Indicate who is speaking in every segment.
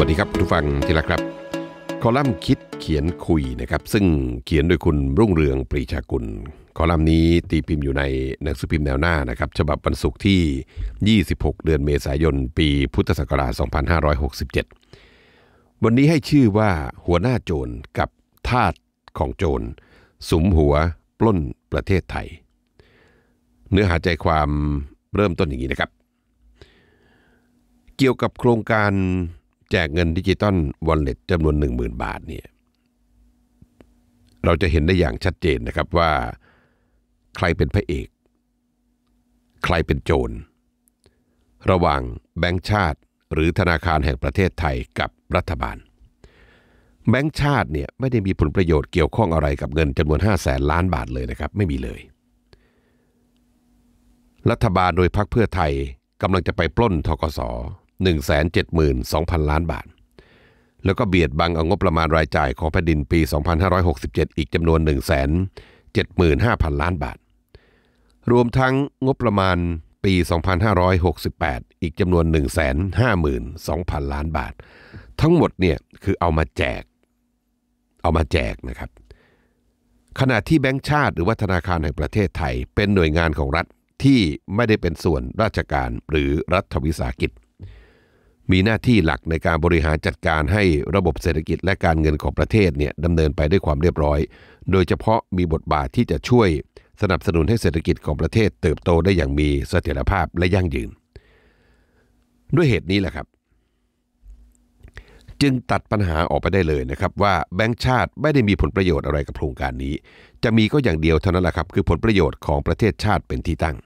Speaker 1: วัสดีครับทุกฟังที่รักครับ คอลัมน์คิดเขียนคุยนะครับ ซึ่งเขียนโดยคุณรุ่งเรืองปรีชากุล คอลัมน์นี้ตีพิมพ์อยู่ในหนังสือพิมพ์แนวหน้านะครับ ฉบับวันศุกร์ที่ 26 เดือนเมษายน ปีพุทธศักราช 2567 วันนี้ให้ชื่อว่าหัวหน้าโจรกับทาสของโจรสุมหัวปล้นประเทศไทย เนื้อหาใจความเริ่มต้นอย่างนี้นะครับ เกี่ยวกับโครงการ แจกเงินดิจิตอลวอลเล็ตจำนวน 10,000 บาทเนี่ยเราจะเห็นได้อย่างชัดเจนนะครับว่า ใครเป็นพระเอก ใครเป็นโจร ระหว่างแบงก์ชาติหรือธนาคารแห่งประเทศไทยกับรัฐบาล แบงก์ชาติเนี่ยไม่ได้มีผลประโยชน์เกี่ยวข้องอะไรกับเงินจำนวน 5 0 0แสนล้านบาทเลยนะครับ ไม่มีเลย รัฐบาลโดยพรรคเพื่อไทยกำลังจะไปปล้นทกส 172,000 ล้านบาท แล้วก็เบียดบังเอางบประมาณรายจ่ายของแผ่นดินปี 2567 อีกจำนวน 175,000 ล้านบาท รวมทั้งงบประมาณปี 2568 อีกจำนวน 152,000 ล้านบาท ทั้งหมดเนี่ยคือเอามาแจก เอามาแจกนะครับ ขณะที่แบงก์ชาติหรือว่าธนาคารแห่งประเทศไทย เป็นหน่วยงานของรัฐที่ไม่ได้เป็นส่วนราชการหรือรัฐวิสาหกิจ มีหน้าที่หลักในการบริหารจัดการให้ระบบเศรษฐกิจและการเงินของประเทศเนี่ยดำเนินไปด้วยความเรียบร้อย โดยเฉพาะมีบทบาทที่จะช่วยสนับสนุนให้เศรษฐกิจของประเทศเติบโตได้อย่างมีเสถียรภาพและยั่งยืน ด้วยเหตุนี้แหละครับ จึงตัดปัญหาออกไปได้เลยนะครับ ว่าแบงก์ชาติไม่ได้มีผลประโยชน์อะไรกับโครงการนี้ จะมีก็อย่างเดียวเท่านั้นแหละครับ คือผลประโยชน์ของประเทศชาติเป็นที่ตั้ง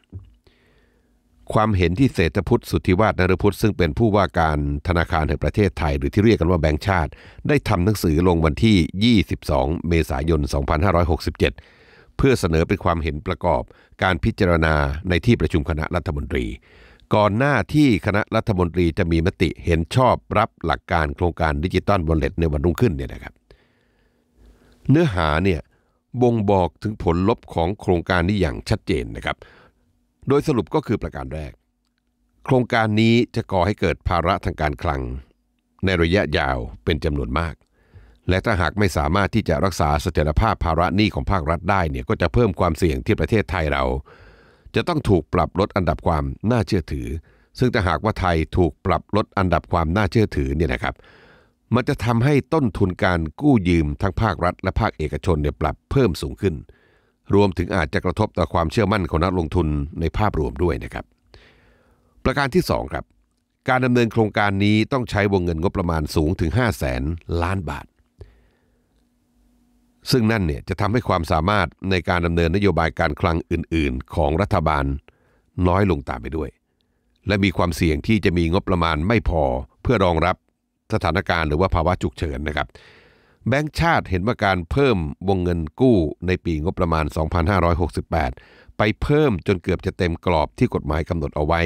Speaker 1: ความเห็นที่เศรษฐพุทธสุทธิวาฒนรพุทธซึ่งเป็นผู้ว่าการธนาคารแห่งประเทศไทย หรือที่เรียกกันว่าแบงก์ชาติ ได้ทำหนังสือลงวันที่ 22 เมษายน 2567 เพื่อเสนอเป็นความเห็นประกอบการพิจารณาในที่ประชุมคณะรัฐมนตรี ก่อนหน้าที่คณะรัฐมนตรีจะมีมติเห็นชอบรับหลักการโครงการ digital wallet ในวันรุ่งขึ้นเนี่ยนะครับ เนื้อหาเนี่ยบ่งบอกถึงผลลบของโครงการนี้อย่างชัดเจนนะครับ โดยสรุปก็คือประการแรก โครงการนี้จะก่อให้เกิดภาระทางการคลัง ในระยะยาวเป็นจำนวนมาก และถ้าหากไม่สามารถที่จะรักษาเสถียรภาพภาระหนี้ของภาครัฐได้เนี่ยก็จะเพิ่มความเสี่ยงที่ประเทศไทยเรา จะต้องถูกปรับลดอันดับความน่าเชื่อถือ ซึ่งถ้าหากว่าไทยถูกปรับลดอันดับความน่าเชื่อถือเนี่ยนะครับมันจะทำให้ต้นทุนการกู้ยืมทั้งภาครัฐและภาคเอกชนเนี่ยปรับเพิ่มสูงขึ้น รวมถึงอาจจะกระทบต่อความเชื่อมั่นของนักลงทุนในภาพรวมด้วยนะครับ ประการที่ 2 ครับ การดำเนินโครงการนี้ต้องใช้วงเงินงบประมาณสูงถึง 5 0 0แสนล้านบาท ซึ่งนั่นเนี่ยจะทำให้ความสามารถในการดำเนินนโยบายการคลังอื่น ๆ ของรัฐบาลน้อยลงตามไปด้วย และมีความเสี่ยงที่จะมีงบประมาณไม่พอเพื่อรองรับสถานการณ์หรือว่าภาวะฉุกเฉินนะครับ แบงก์ชาติเห็นว่าการเพิ่มวงเงินกู้ในปีงบประมาณ 2568 ไปเพิ่มจนเกือบจะเต็มกรอบที่กฎหมายกำหนดเอาไว้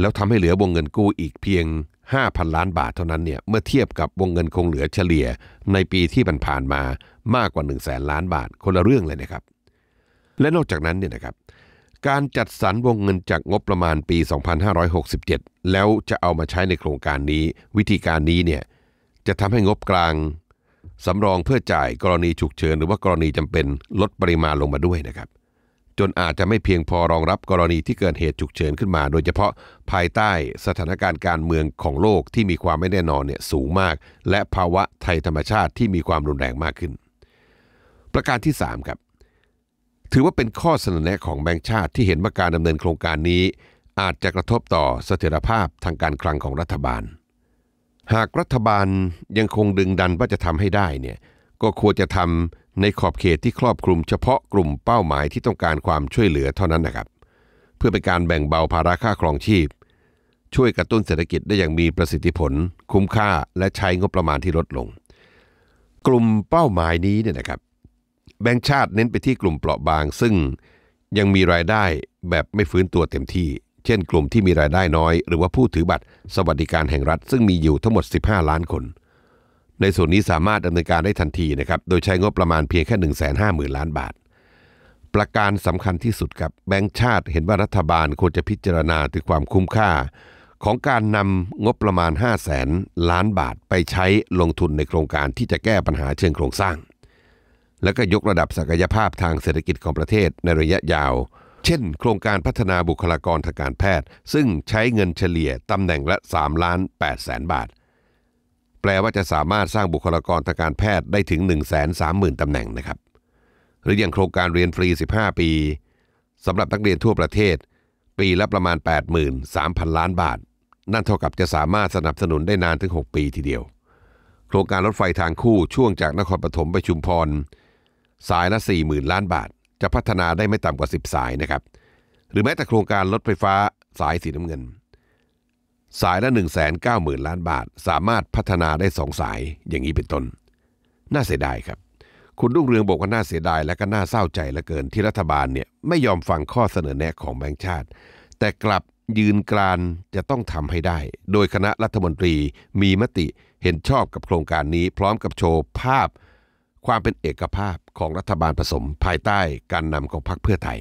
Speaker 1: แล้วทำให้เหลือวงเงินกู้อีกเพียง 5,000 ล้านบาทเท่านั้นเนี่ยเมื่อเทียบกับวงเงินคงเหลือเฉลี่ยในปีที่ผ่านๆมามากกว่า1 0 0 0 0แสนล้านบาทคนละเรื่องเลยนะครับ และนอกจากนั้นเนี่ยนะครับการจัดสรรวงเงินจากงบประมาณปี 2567 แล้วจะเอามาใช้ในโครงการนี้ วิธีการนี้เนี่ยจะทำให้งบกลาง สำรองเพื่อจ่ายกรณีฉุกเฉินหรือว่ากรณีจำเป็นลดปริมาณลงมาด้วยนะครับ จนอาจจะไม่เพียงพอรองรับกรณีที่เกิดเหตุฉุกเฉินขึ้นมา โดยเฉพาะภายใต้สถานการณ์การเมืองของโลกที่มีความไม่แน่นอนเนี่ยสูงมาก และภาวะไทยธรรมชาติที่มีความรุนแรงมากขึ้น ประการที่3ครับถือว่าเป็นข้อเสนอแนะของแบงก์ชาติที่เห็นว่าการดำเนินโครงการนี้ อาจจะกระทบต่อเสถียรภาพทางการคลังของรัฐบาล หากรัฐบาลยังคงดึงดันว่าจะทำให้ได้เนี่ยก็ควรจะทำในขอบเขตที่ครอบคลุมเฉพาะกลุ่มเป้าหมายที่ต้องการความช่วยเหลือเท่านั้นนะครับ เพื่อเป็นการแบ่งเบาภาระค่าครองชีพ ช่วยกระตุ้นเศรษฐกิจได้อย่างมีประสิทธิผล คุ้มค่าและใช้งบประมาณที่ลดลง กลุ่มเป้าหมายนี้เนี่ยนะครับ แบงก์ชาติเน้นไปที่กลุ่มเปราะบาง ซึ่งยังมีรายได้แบบไม่ฟื้นตัวเต็มที่ เช่นกลุ่มที่มีรายได้น้อย หรือว่าผู้ถือบัตรสวัสดิการแห่งรัฐ ซึ่งมีอยู่ทั้งหมด 15 ล้านคน ในส่วนนี้สามารถดำเนินการได้ทันทีนะครับโดยใช้งบประมาณเพียงแค่ 1 5 0 0 0 0 ล้านบาท ประการสำคัญที่สุดครับแบงก์ชาติเห็นว่ารัฐบาลควรจะพิจารณาถึงความคุ้มค่า ของการนำงบประมาณ 5 0 0แสนล้านบาท ไปใช้ลงทุนในโครงการที่จะแก้ปัญหาเชิงโครงสร้าง และก็ยกระดับศักยภาพทางเศรษฐกิจของประเทศในระยะยาว เช่น โครงการพัฒนาบุคลากรทางการแพทย์ ซึ่งใช้เงินเฉลี่ยตำแหน่งละ3ล้าน8แสนบาท แปลว่าจะสามารถสร้างบุคลากรทางการแพทย์ได้ถึง 1 3 0 0 0 0ตำแหน่งนะครับ หรืออย่างโครงการเรียนฟรี 15 ปีสำหรับนักเรียนทั่วประเทศ ปีละประมาณ 83,000 ล้านบาท นั่นเท่ากับจะสามารถสนับสนุนได้นานถึง 6 ปีทีเดียว โครงการรถไฟทางคู่ช่วงจากนครปฐมไปชุมพรสายละ40,000 ล้านบาท จะพัฒนาได้ไม่ต่ำกว่า 10 สายนะครับ หรือแม้แต่โครงการรถไฟฟ้าสายสีน้ำเงิน สายละ 190,000 ล้านบาท สามารถพัฒนาได้ 2 สายอย่างนี้เป็นต้น น่าเสียดายครับ คุณรุ่งเรืองบอกว่าน่าเสียดายและก็น่าเศร้าใจเหลือเกินที่รัฐบาลเนี่ยไม่ยอมฟังข้อเสนอแนะของแบงค์ชาติ แต่กลับยืนกรานจะต้องทำให้ได้ โดยคณะรัฐมนตรีมีมติเห็นชอบกับโครงการนี้ พร้อมกับโชว์ภาพ ความเป็นเอกภาพของรัฐบาลผสมภายใต้การนำของพรรคเพื่อไทย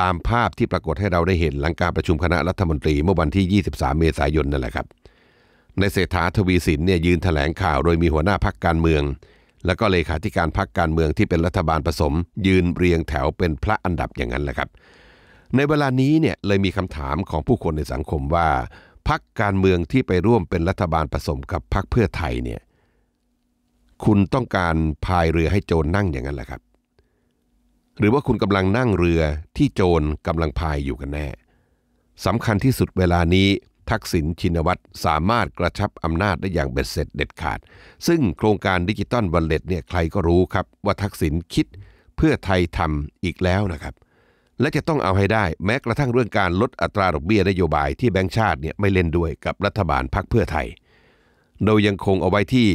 Speaker 1: ตามภาพที่ปรากฏให้เราได้เห็นหลังการประชุมคณะรัฐมนตรีเมื่อวันที่ 23 เมษายนนั่นแหละครับ ในเศรษฐาทวีสินเนี่ยยืนแถลงข่าวโดยมีหัวหน้าพักการเมือง แล้วก็เลขาธิการพักการเมืองที่เป็นรัฐบาลผสม ยืนเรียงแถวเป็นพระอันดับอย่างนั้นแหละครับ ในเวลานี้เนี่ยเลยมีคำถามของผู้คนในสังคมว่าพักการเมืองที่ไปร่วมเป็นรัฐบาลผสมกับพักเพื่อไทยเนี่ย คุณต้องการพายเรือให้โจรนั่งอย่างนั้นแหละครับ หรือว่าคุณกำลังนั่งเรือที่โจรกำลังพายอยู่กันแน่สำคัญที่สุดเวลานี้ทักษิณชินวัตรสามารถกระชับอำนาจได้อย่างเบ็ดเสร็จเด็ดขาด ซึ่งโครงการ digital wallet เนี่ยใครก็รู้ครับว่าทักษิณคิดเพื่อไทยทำอีกแล้วนะครับ และจะต้องเอาให้ได้แม้กระทั่งเรื่องการลดอัตราดอกเบี้ยนโยบายที่แบงก์ชาติเนี่ยไม่เล่นด้วยกับรัฐบาลพรรคเพื่อไทย โดยยังคงเอาไว้ที่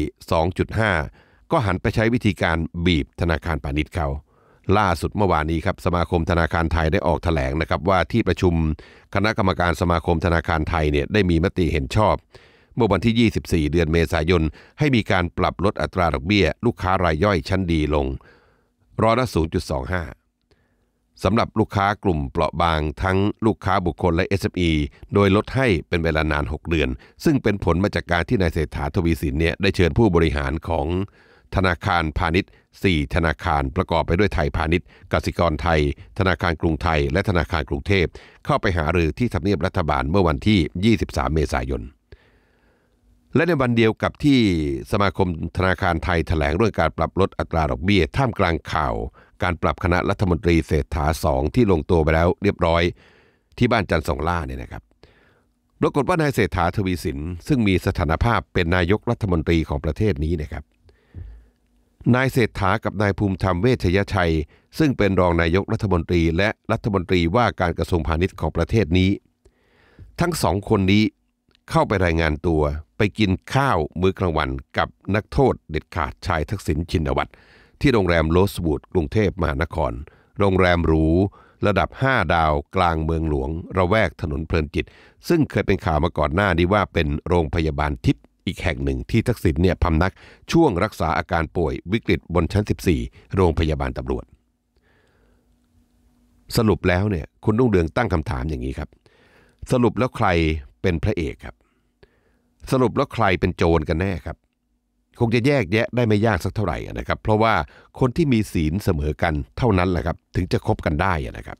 Speaker 1: 2.5 ก็หันไปใช้วิธีการบีบธนาคารพาณิชย์เขาล่าสุดเมื่อวานนี้ครับสมาคมธนาคารไทยได้ออกแถลงนะครับว่าที่ประชุมคณะกรรมการสมาคมธนาคารไทยเนี่ยได้มีมติเห็นชอบ เมื่อวันที่ 24 เดือนเมษายน ให้มีการปรับลดอัตราดอกเบี้ย ลูกค้ารายย่อยชั้นดีลงร้อยละ0.25 สำหรับลูกค้ากลุ่มเปราะบางทั้งลูกค้าบุคคลและ SME โดยลดให้เป็นเวลานาน 6 เดือน ซึ่งเป็นผลมาจากการที่นายเศรษฐาทวีสินเนี่ยได้เชิญผู้บริหารของธนาคารพาณิชย์ 4 ธนาคารประกอบไปด้วยไทยพาณิชย์ กสิกรไทย ธนาคารกรุงไทย และธนาคารกรุงเทพ เข้าไปหารือที่ทำเนียบรัฐบาลเมื่อวันที่ 23 เมษายน และในวันเดียวกับที่สมาคมธนาคารไทยแถลงเรื่องการปรับลดอัตราดอกเบี้ยท่ามกลางข่าว การปรับคณะรัฐมนตรีเศรษฐาสองที่ลงตัวไปแล้วเรียบร้อยที่บ้านจันทร์สองล่าเนี่ยนะครับปรากฏว่านายเศรษฐาทวีสินซึ่งมีสถานภาพเป็นนายกรัฐมนตรีของประเทศนี้นะครับ นายเศรษฐากับนายภูมิธรรมเวชยชัย ซึ่งเป็นรองนายกรัฐมนตรี และรัฐมนตรีว่าการกระทรวงพาณิชย์ของประเทศนี้ ทั้งสองคนนี้เข้าไปรายงานตัวไปกินข้าวมื้อกลางวันกับนักโทษเด็ดขาดชายทักษิณชินวัตร ที่โรงแรมโลสวูดกรุงเทพมหานคร โรงแรมหรูระดับ 5 ดาวกลางเมืองหลวง ระแวกถนนเพลินจิต ซึ่งเคยเป็นข่าวมาก่อนหน้านี้ว่าเป็นโรงพยาบาลทิพย์อีกแห่งหนึ่งที่ทักษิณเนี่ยพำนักช่วงรักษาอาการป่วยวิกฤตบนชั้น 14 โรงพยาบาลตำรวจ สรุปแล้วเนี่ยคุณรุ่งเรืองตั้งคำถามอย่างนี้ครับ สรุปแล้วใครเป็นพระเอกครับ สรุปแล้วใครเป็นโจรกันแน่ครับ คงจะแยกแยะได้ไม่ยากสักเท่าไหร่นะครับ เพราะว่าคนที่มีศีลเสมอกันเท่านั้นแหละครับ ถึงจะคบกันได้นะครับ